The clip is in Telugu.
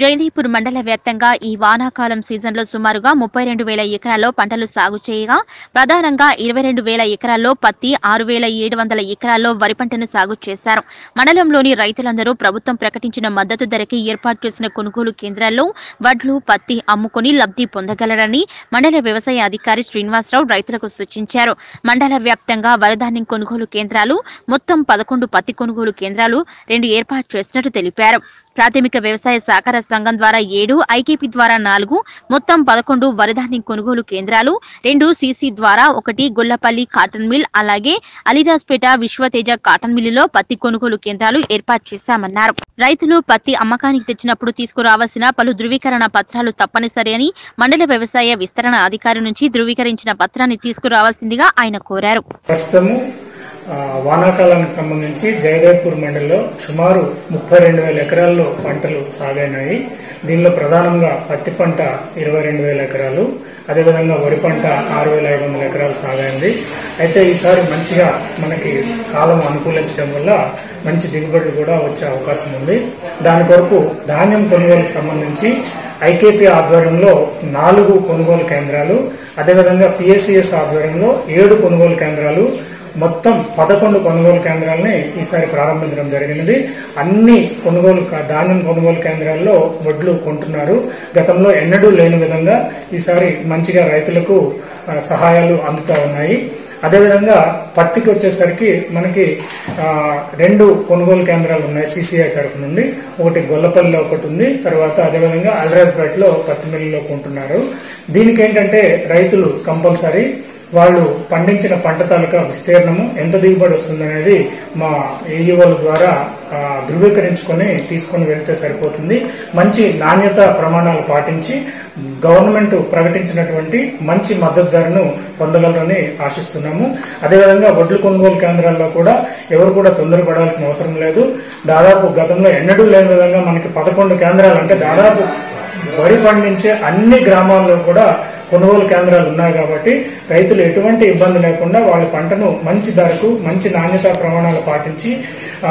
జైదీపూర్ మండల వ్యాప్తంగా ఈ వానాకాలం సీజన్లో సుమారుగా ముప్పై రెండు వేల ఎకరాల్లో పంటలు సాగు చేయగా ప్రధానంగా ఇరవై రెండు వేల ఎకరాల్లో పత్తి ఆరు వేల ఏడు వందల ఎకరాల్లో వరి పంటను సాగు చేశారు. మండలంలోని రైతులందరూ ప్రభుత్వం ప్రకటించిన మద్దతు ధరకి ఏర్పాటు చేసిన కొనుగోలు కేంద్రాల్లో వడ్లు పత్తి అమ్ముకుని లబ్ధి పొందగలరని మండల వ్యవసాయ అధికారి శ్రీనివాసరావు రైతులకు సూచించారు. మండల వ్యాప్తంగా వరధాన్యం కొనుగోలు కేంద్రాలు మొత్తం పదకొండు పత్తి కొనుగోలు కేంద్రాలు రెండు ఏర్పాటు చేసినట్టు తెలిపారు. ప్రాథమిక వ్యవసాయ సహకార సంఘం ద్వారా ఏడు ఐకేపీ ద్వారా నాలుగు మొత్తం పదకొండు వరిధాన్యం కొనుగోలు కేంద్రాలు రెండు సీసీ ద్వారా ఒకటి గొల్లపల్లి కాటన్ మిల్ అలాగే అలీరాజ్పేట విశ్వతేజ కాటన్ మిల్లులో పత్తి కొనుగోలు కేంద్రాలు ఏర్పాటు చేశామన్నారు. రైతులు పత్తి అమ్మకానికి తెచ్చినప్పుడు తీసుకురావాల్సిన పలు ధృవీకరణ పత్రాలు తప్పనిసరి అని మండల వ్యవసాయ విస్తరణ అధికారి నుంచి ధృవీకరించిన పత్రాన్ని తీసుకురావాల్సిందిగా ఆయన కోరారు. వానాకాలానికి సంబంధించి జయదేవ్పూర్ మండలిలో సుమారు ముప్పై రెండు వేల ఎకరాల్లో పంటలు సాగైనాయి దీనిలో ప్రధానంగా పత్తి పంట ఇరవై రెండు వేల ఎకరాలు అదేవిధంగా వరి పంట ఆరు వేల ఐదు వందల ఎకరాలు సాగైంది అయితే ఈసారి మంచిగా మనకి కాలం అనుకూలించడం వల్ల మంచి దిగుబడులు కూడా వచ్చే అవకాశం ఉంది. దాని కొరకు ధాన్యం కొనుగోలుకు సంబంధించి ఐకేపీ ఆధ్వర్యంలో నాలుగు కొనుగోలు కేంద్రాలు అదేవిధంగా పిఎస్సిఎస్ ఆధ్వర్యంలో ఏడు కొనుగోలు కేంద్రాలు మొత్తం పదకొండు కొనుగోలు కేంద్రాలని ఈసారి ప్రారంభించడం జరిగినది. అన్ని కొనుగోలు ధాన్యం కొనుగోలు కేంద్రాల్లో వడ్లు కొంటున్నారు. గతంలో ఎన్నడూ లేని విధంగా ఈసారి మంచిగా రైతులకు సహాయాలు అందుతా ఉన్నాయి. అదేవిధంగా పత్తికి వచ్చేసరికి మనకి రెండు కొనుగోలు కేంద్రాలు ఉన్నాయి సిసిఐ తరఫు నుండి. ఒకటి గొల్లపల్లిలో ఒకటి ఉంది. తర్వాత అదేవిధంగా అల్రాజ్పేటలో పత్తి మిల్లులో కొంటున్నారు. దీనికి ఏంటంటే రైతులు కంపల్సరీ వాళ్ళు పండించిన పంట తాలూకా విస్తీర్ణము ఎంత దిగుబడి వస్తుందనేది మా ఏఈఓల ద్వారా ధృవీకరించుకొని తీసుకొని వెళ్తే సరిపోతుంది. మంచి నాణ్యత ప్రమాణాలు పాటించి గవర్నమెంట్ ప్రకటించినటువంటి మంచి మద్దతు ధరను పొందగలరని ఆశిస్తున్నాము. అదేవిధంగా వడ్లు కొనుగోలు కేంద్రాల్లో కూడా ఎవరు కూడా తొందరపడాల్సిన అవసరం లేదు. దాదాపు గతంలో ఎన్నడూ లేని విధంగా మనకి పదకొండు కేంద్రాలు అంటే దాదాపు వరి పండించే అన్ని గ్రామాల్లో కూడా కొనుగోలు కేంద్రాలు ఉన్నాయి కాబట్టి రైతులు ఎటువంటి ఇబ్బంది లేకుండా వాళ్ళ పంటను మంచి ధరకు మంచి నాణ్యత ప్రమాణాలు పాటించి ఆ,